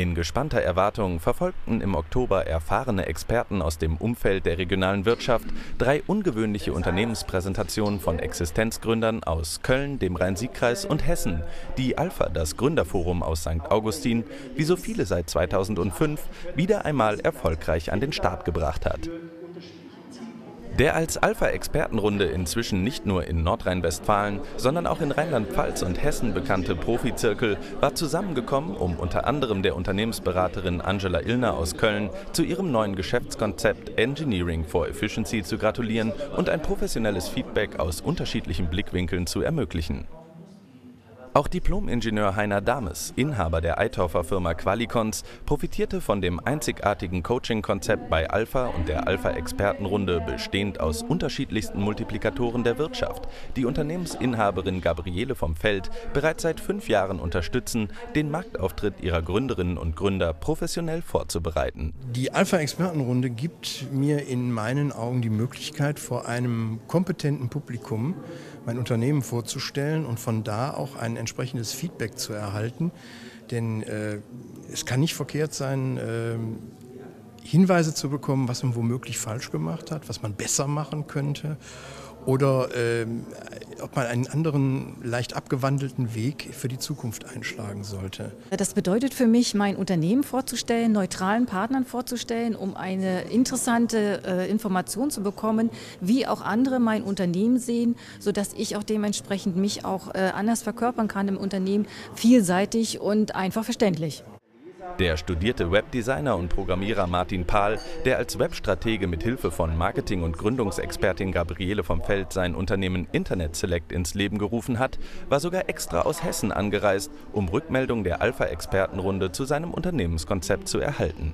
In gespannter Erwartung verfolgten im Oktober erfahrene Experten aus dem Umfeld der regionalen Wirtschaft drei ungewöhnliche Unternehmenspräsentationen von Existenzgründern aus Köln, dem Rhein-Sieg-Kreis und Hessen, die Alpha, das Gründerforum aus St. Augustin, wie so viele seit 2005, wieder einmal erfolgreich an den Start gebracht hat. Der als Alpha-Expertenrunde inzwischen nicht nur in Nordrhein-Westfalen, sondern auch in Rheinland-Pfalz und Hessen bekannte Profizirkel war zusammengekommen, um unter anderem der Unternehmensberaterin Angela Illner aus Köln zu ihrem neuen Geschäftskonzept Engineering for Efficiency zu gratulieren und ein professionelles Feedback aus unterschiedlichen Blickwinkeln zu ermöglichen. Auch Diplom-Ingenieur Heiner Dames, Inhaber der Eitorfer Firma Qualicons, profitierte von dem einzigartigen Coaching-Konzept bei Alpha und der Alpha-Expertenrunde, bestehend aus unterschiedlichsten Multiplikatoren der Wirtschaft, die Unternehmensinhaberin Gabriele vom Feld bereits seit fünf Jahren unterstützen, den Marktauftritt ihrer Gründerinnen und Gründer professionell vorzubereiten. Die Alpha-Expertenrunde gibt mir in meinen Augen die Möglichkeit, vor einem kompetenten Publikum mein Unternehmen vorzustellen und von da auch ein entsprechendes Feedback zu erhalten. Denn äh, es kann nicht verkehrt sein, äh, Hinweise zu bekommen, was man womöglich falsch gemacht hat, was man besser machen könnte oder äh, ob man einen anderen, leicht abgewandelten Weg für die Zukunft einschlagen sollte. Das bedeutet für mich, mein Unternehmen vorzustellen, neutralen Partnern vorzustellen, um eine interessante äh, Information zu bekommen, wie auch andere mein Unternehmen sehen, sodass ich auch dementsprechend mich auch äh, anders verkörpern kann im Unternehmen, vielseitig und einfach verständlich. Der studierte Webdesigner und Programmierer Martin Pahl, der als Webstratege mit Hilfe von Marketing- und Gründungsexpertin Gabriele vom Feld sein Unternehmen Internet Select ins Leben gerufen hat, war sogar extra aus Hessen angereist, um Rückmeldung der Alpha-Expertenrunde zu seinem Unternehmenskonzept zu erhalten.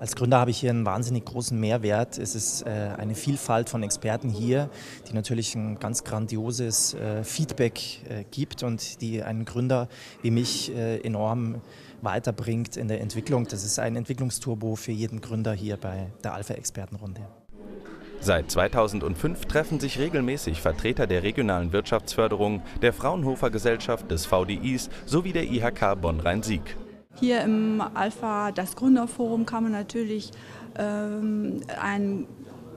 Als Gründer habe ich hier einen wahnsinnig großen Mehrwert. Es ist äh, eine Vielfalt von Experten hier, die natürlich ein ganz grandioses äh, Feedback äh, gibt und die einen Gründer wie mich enorm weiterbringt in der Entwicklung. Das ist ein Entwicklungsturbo für jeden Gründer hier bei der Alpha-Expertenrunde. Seit 2005 treffen sich regelmäßig Vertreter der regionalen Wirtschaftsförderung, der Fraunhofer Gesellschaft, des VDIs sowie der IHK Bonn-Rhein-Sieg. Hier im Alpha, das Gründerforum, kann man natürlich ähm, einen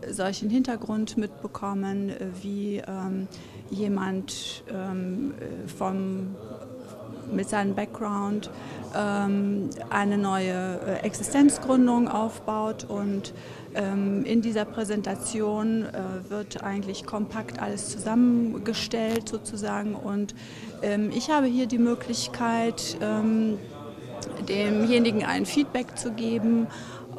solchen Hintergrund mitbekommen, wie ähm, jemand ähm, vom mit seinem Background ähm, eine neue äh, Existenzgründung aufbaut und ähm, in dieser Präsentation äh, wird eigentlich kompakt alles zusammengestellt sozusagen und ähm, ich habe hier die Möglichkeit, demjenigen ein Feedback zu geben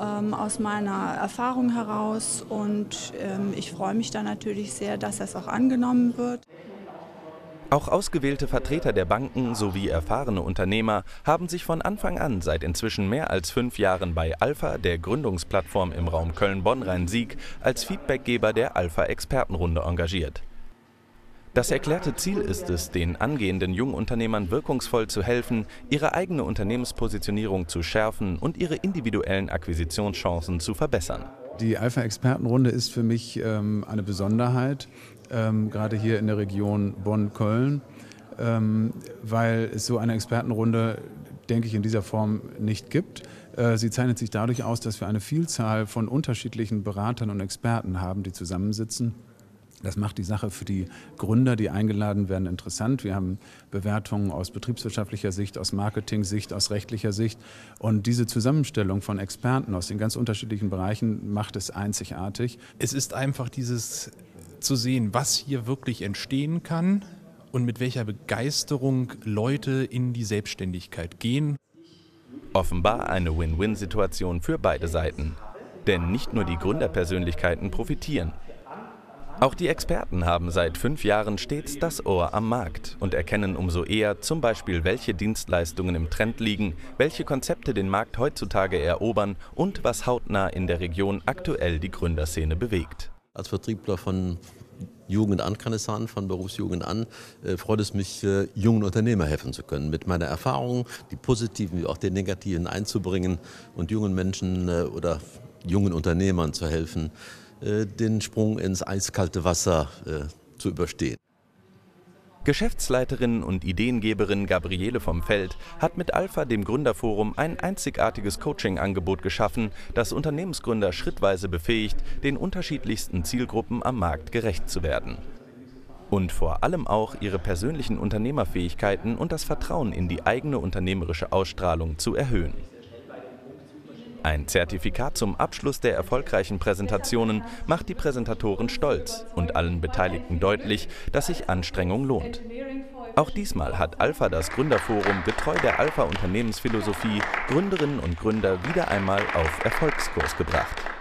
ähm, aus meiner Erfahrung heraus und ähm, ich freue mich da natürlich sehr, dass das auch angenommen wird. Auch ausgewählte Vertreter der Banken sowie erfahrene Unternehmer haben sich von Anfang an seit inzwischen mehr als fünf Jahren bei Alpha, der Gründungsplattform im Raum Köln-Bonn-Rhein-Sieg, als Feedbackgeber der Alpha-Expertenrunde engagiert. Das erklärte Ziel ist es, den angehenden Jungunternehmern wirkungsvoll zu helfen, ihre eigene Unternehmenspositionierung zu schärfen und ihre individuellen Akquisitionschancen zu verbessern. Die Alpha-Expertenrunde ist für mich ähm, eine Besonderheit, ähm, gerade hier in der Region Bonn-Köln, ähm, weil es so eine Expertenrunde, denke ich, in dieser Form nicht gibt. Äh, sie zeichnet sich dadurch aus, dass wir eine Vielzahl von unterschiedlichen Beratern und Experten haben, die zusammensitzen das macht die Sache für die Gründer, die eingeladen werden, interessant. Wir haben Bewertungen aus betriebswirtschaftlicher Sicht, aus Marketing-Sicht, aus rechtlicher Sicht. Und diese Zusammenstellung von Experten aus den ganz unterschiedlichen Bereichen macht es einzigartig. Es ist einfach dieses zu sehen, was hier wirklich entstehen kann und mit welcher Begeisterung Leute in die Selbstständigkeit gehen. Offenbar eine Win-Win-Situation für beide Seiten. Denn nicht nur die Gründerpersönlichkeiten profitieren. Auch die Experten haben seit fünf Jahren stets das Ohr am Markt und erkennen umso eher zum Beispiel, welche Dienstleistungen im Trend liegen, welche Konzepte den Markt heutzutage erobern und was hautnah in der Region aktuell die Gründerszene bewegt. Als Vertriebler von Jugend an kann es sein, von Berufsjugend an, äh, freut es mich, äh, jungen Unternehmer helfen zu können, mit meiner Erfahrung, die positiven wie auch die negativen einzubringen und jungen Menschen äh, oder jungen Unternehmern zu helfen, den Sprung ins eiskalte Wasser äh, zu überstehen. Geschäftsleiterin und Ideengeberin Gabriele vom Feld hat mit Alpha, dem Gründerforum, ein einzigartiges Coaching-Angebot geschaffen, das Unternehmensgründer schrittweise befähigt, den unterschiedlichsten Zielgruppen am Markt gerecht zu werden. Und vor allem auch ihre persönlichen Unternehmerfähigkeiten und das Vertrauen in die eigene unternehmerische Ausstrahlung zu erhöhen. Ein Zertifikat zum Abschluss der erfolgreichen Präsentationen macht die Präsentatoren stolz und allen Beteiligten deutlich, dass sich Anstrengung lohnt. Auch diesmal hat Alpha das Gründerforum getreu der Alpha Unternehmensphilosophie Gründerinnen und Gründer wieder einmal auf Erfolgskurs gebracht.